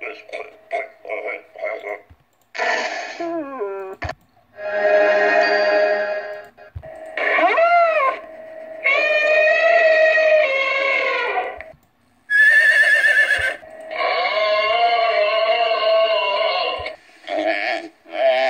Yeah.